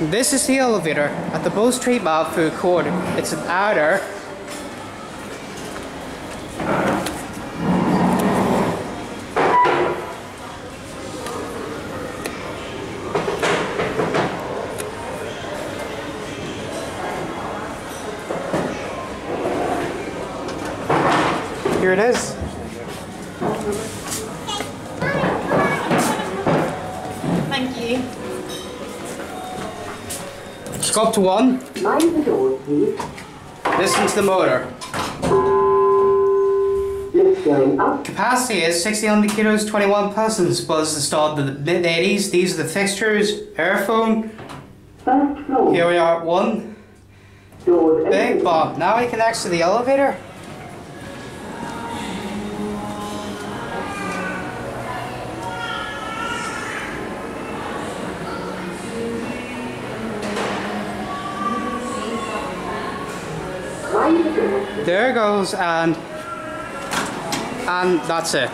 This is the elevator at the Bow Street Mall food court. It's an Adair. Here it is. Thank you. To one. Listen to the motor. Capacity is 1600 kilos, 21 persons. Was installed in the mid 80s. These are the fixtures, airphone. Here we are at one. Big bomb. Now we connect to the elevator. There goes, and and that's it.